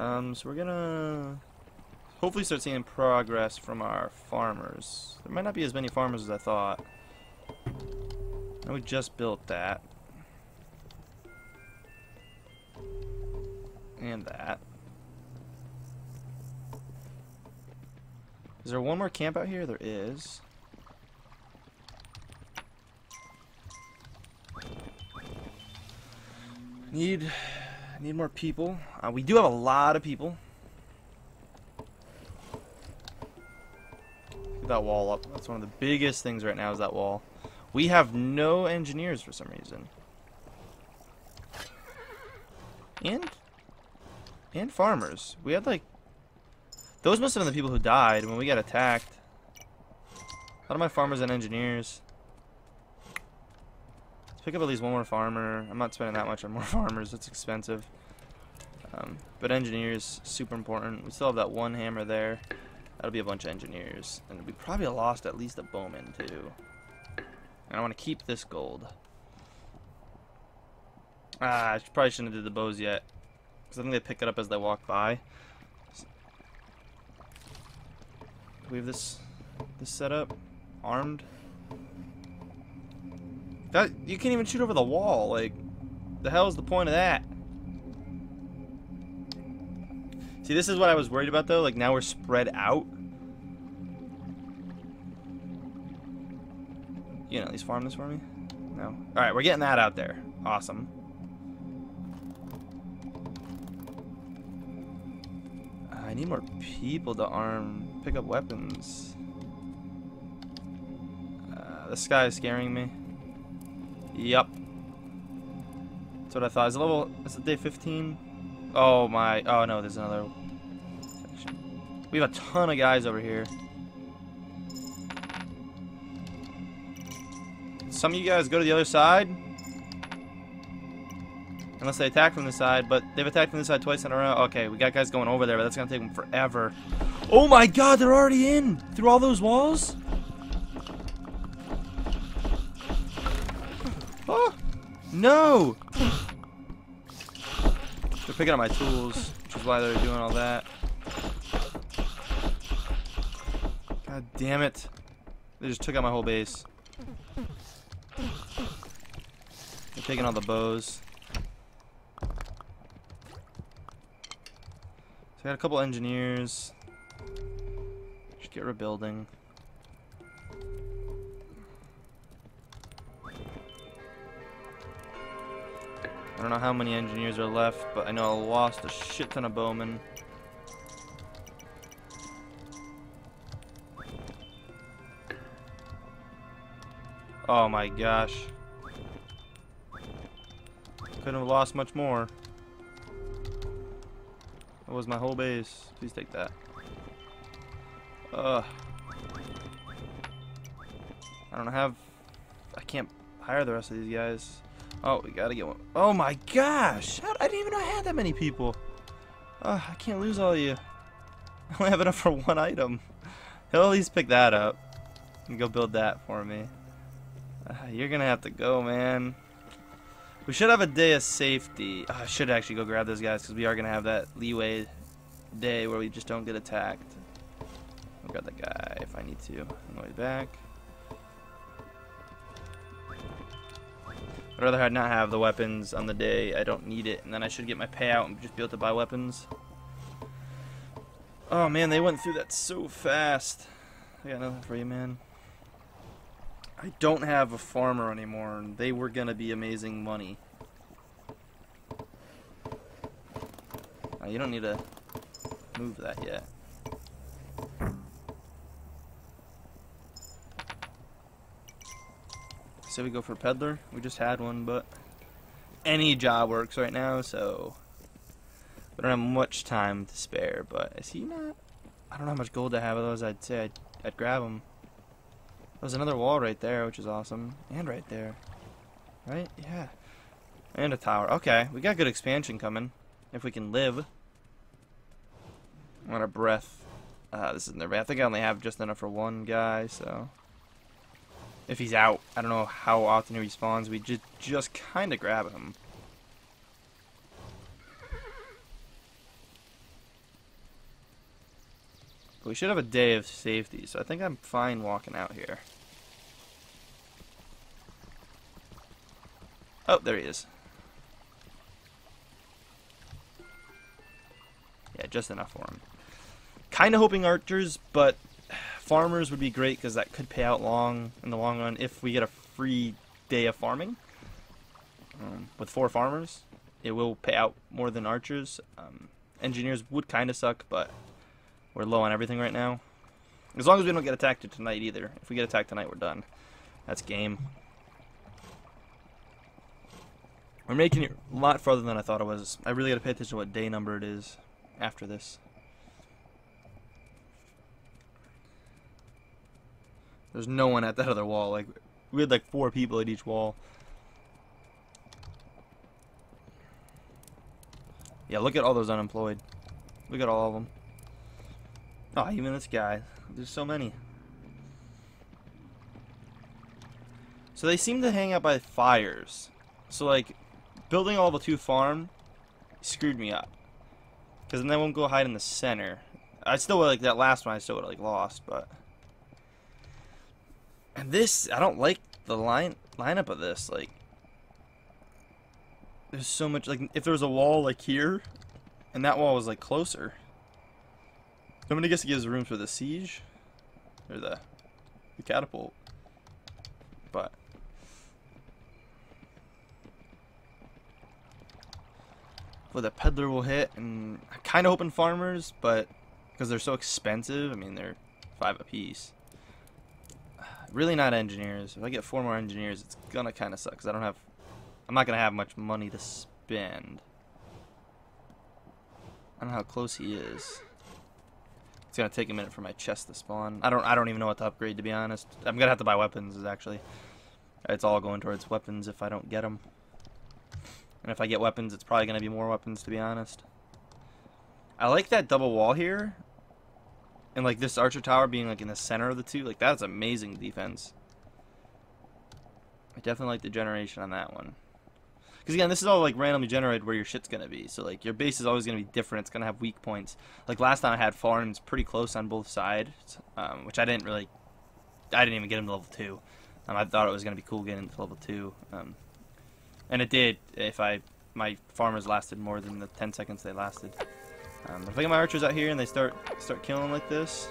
Um, so we're gonna hopefully start seeing progress from our farmers. There might not be as many farmers as I thought. And we just built that. And that. Is there one more camp out here? There is. Need need more people. Uh, we do have a lot of people. Get that wall up. That's one of the biggest things right now is that wall. We have no engineers for some reason. And and farmers. We had like those must have been the people who died when we got attacked. A lot of my farmers and engineers. Let's pick up at least one more farmer. I'm not spending that much on more farmers. It's expensive. Um, but engineers, super important. We still have that one hammer there. That'll be a bunch of engineers. And we probably lost at least a bowman, too. And I want to keep this gold. Ah, I probably shouldn't have did the bows yet. Because I think they pick it up as they walk by. we have this this setup armed that you can't even shoot over the wall like the hell is the point of that? See this is what I was worried about though like now we're spread out. You know at least farm this for me? No. Alright we're getting that out there. Awesome. I need more people to arm pick up weapons. Uh, this guy is scaring me. Yup. That's what I thought. Is it level, is it day 15? Oh my, oh no, there's another section. We have a ton of guys over here. Some of you guys go to the other side. Unless they attack from the side, but they've attacked from the side twice in a row. Okay, we got guys going over there, but that's to take them forever. Oh my god, they're already in! Through all those walls? No! They're picking up my tools, which is why they're doing all that. God damn it. They just took out my whole base. They're taking all the bows. So I got a couple engineers. Should get rebuilding. I don't know how many engineers are left, but I know I lost a shit ton of bowmen. Oh my gosh. Couldn't have lost much more. That was my whole base. Please take that. Ugh. I don't have... I can't hire the rest of these guys. Oh, we gotta get one. Oh my gosh! I didn't even know I had that many people. I can't lose all of you. I only have enough for one item. He'll at least pick that up. And go build that for me. Uh, you're gonna have to go, man. We should have a day of safety. I should actually go grab those guys because we are to have that leeway day where we just don't get attacked. I'll grab that guy if I need to on the way back. I'd rather not have the weapons on the day I don't need it, and then I should get my payout and just be able to buy weapons. Oh man, they went through that so fast. I got nothing for you, man. I don't have a farmer anymore, and they were gonna be amazing money. Uh, you don't need to move that yet. So we go for peddler. We just had one, but any job works right now, so we don't have much time to spare. But is he not? I don't know how much gold I have of those. I'd say I'd, I'd grab them. There's another wall right there, which is awesome. And right there. Right? Yeah. And a tower. Okay, we got good expansion coming. If we can live. I'm out of breath. Uh, this isn't I think I only have just enough for one guy, so... If he's out, I don't know how often he respawns. We just, just kind of grab him. We should have a day of safety, so I think I'm fine walking out here. Oh, there he is. Yeah, just enough for him. Kind of hoping archers, but farmers would be great because that could pay out long in the long run if we get a free day of farming. Um, with four farmers, it will pay out more than archers. Um, engineers would kind of suck, but we're low on everything right now. As long as we don't get attacked tonight either. If we get attacked tonight, we're done. That's game. We're making it a lot farther than I thought it was. I really got to pay attention to what day number it is after this. There's no one at that other wall. Like, we had like four people at each wall. Yeah, look at all those unemployed. Look at all of them. Oh, even this guy. There's so many. So they seem to hang out by fires. So, like, building all the two farm screwed me up. Because then they won't go hide in the center. I still would, like, that last one I still would like, lost, but... And this, I don't like the line lineup of this, like... There's so much, like, if there was a wall, like, here, and that wall was, like, closer... I'm gonna guess it gives room for the siege, or the, the catapult, but... Well, the peddler will hit, and I'm kind of hoping farmers, but because they're so expensive, I mean, they're five apiece. Really not engineers. If I get four more engineers, it's gonna kind of suck, because I don't have... I'm not gonna have much money to spend. I don't know how close he is. It's gonna take a minute for my chest to spawn. I don't I don't even know what to upgrade to be honest. I'm gonna have to buy weapons actually. It's all going towards weapons if I don't get them. And if I get weapons, it's probably to be more weapons, to be honest. I like that double wall here. And, like, this archer tower being, like, in the center of the two. Like, that's amazing defense. I definitely like the generation on that one. Because, again, this is all, like, randomly generated where your shit's to be. So, like, your base is always to be different. It's to have weak points. Like, last time I had farms pretty close on both sides. Um, which I didn't really... I didn't even get them to level 2. Um, I thought it was to be cool getting to level 2. Um, and it did if I my farmers lasted more than the 10 seconds they lasted. Um, if I get my archers out here and they start start killing like this,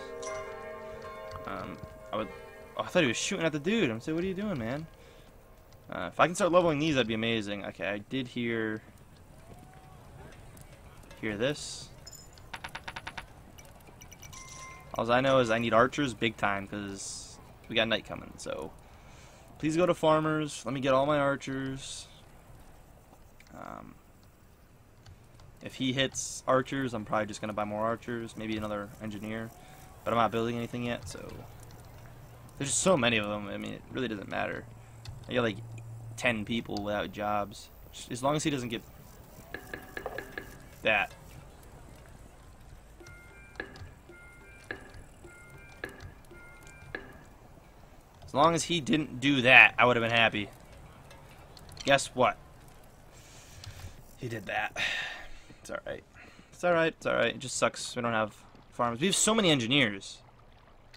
um, I would. Oh, I thought he was shooting at the dude. I'm saying, what are you doing, man? Uh, if I can start leveling these, that'd be amazing. Okay, I did hear hear this. All I know is I need archers big time because we got night coming. So please go to farmers. Let me get all my archers. Um, if he hits archers, I'm probably just going to buy more archers, maybe another engineer. But I'm not building anything yet, so... There's just so many of them, I mean, it really doesn't matter. I got like 10 people without jobs. As long as he doesn't get that. As long as he didn't do that, I would have been happy. Guess what? He did that. It's alright. It's alright, it's alright. It just sucks we don't have farms. We have so many engineers.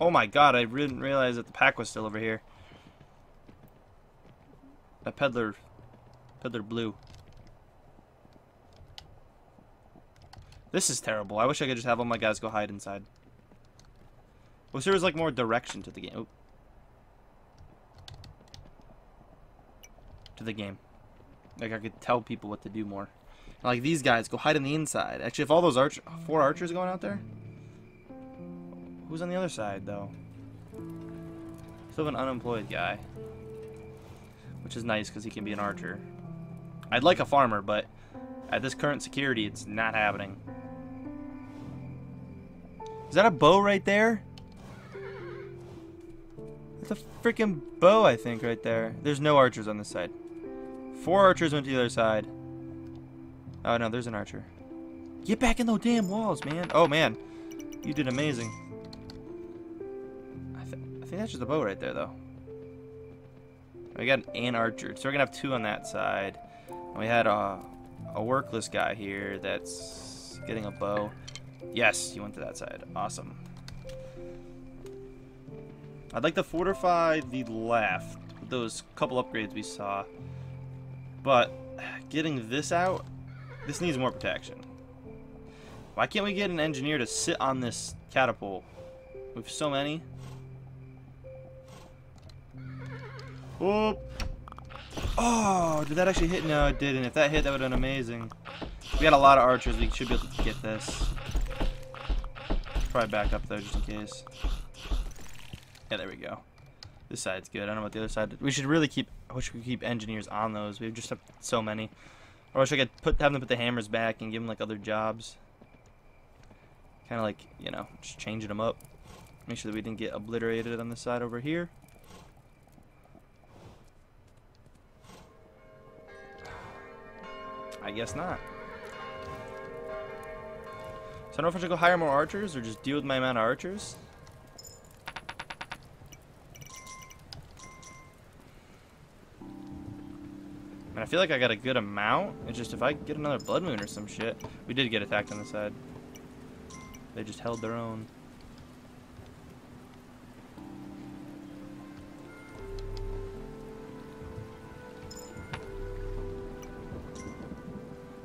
Oh my god, I didn't realize that the pack was still over here. A peddler. Peddler blue. This is terrible. I wish I could just have all my guys go hide inside. Wish there was like more direction to the game. To the game. Like I could tell people what to do more. Like these guys go hide on the inside. Actually, if all those arch four archers going out there, who's on the other side though? Still have an unemployed guy, which is nice because he can be an archer. I'd like a farmer, but at this current security, it's not happening. Is that a bow right there? That's a freaking bow, I think, right there. There's no archers on this side. Four archers went to the other side. Oh, no, there's an archer. Get back in those damn walls, man. Oh, man. You did amazing. I, th I think that's just a bow right there, though. We got an archer. So we're going to have two on that side. And we had a, a workless guy here that's getting a bow. Yes, you went to that side. Awesome. I'd like to fortify the left with those couple upgrades we saw. But getting this out, this needs more protection. Why can't we get an engineer to sit on this catapult? Have so many. Oh! Oh, did that actually hit? No, it didn't. If that hit, that would have been amazing. We got a lot of archers. We should be able to get this. Probably back up though, just in case. Yeah, there we go. This side's good. I don't know about the other side. We should really keep. I wish we could keep engineers on those. We have just have so many. I wish I could put have them put the hammers back and give them like other jobs. Kind of like you know, just changing them up. Make sure that we didn't get obliterated on this side over here. I guess not. So I don't know if I should go hire more archers or just deal with my amount of archers. And I feel like I got a good amount. It's just if I get another blood moon or some shit. We did get attacked on the side. They just held their own.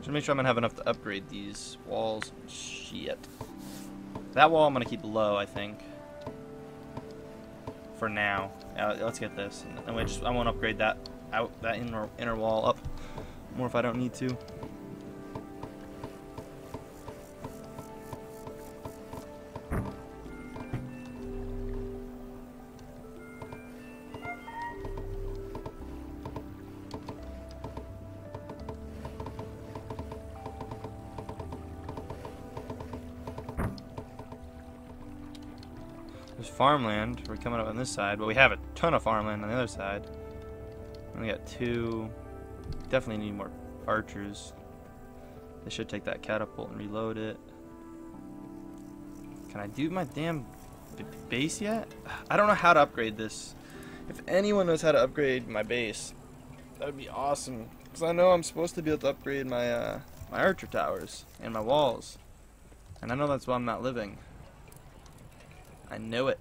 Should make sure I'm gonna have enough to upgrade these walls. Shit. That wall I'm gonna keep low, I think. For now. Yeah, let's get this. And we just I won't upgrade that out that inner inner wall up more if I don't need to. There's farmland. We're coming up on this side, but we have a ton of farmland on the other side. We got two. Definitely need more archers. They should take that catapult and reload it. Can I do my damn base yet? I don't know how to upgrade this. If anyone knows how to upgrade my base, that would be awesome. Because I know I'm supposed to be able to upgrade my, uh, my archer towers and my walls. And I know that's why I'm not living. I know it.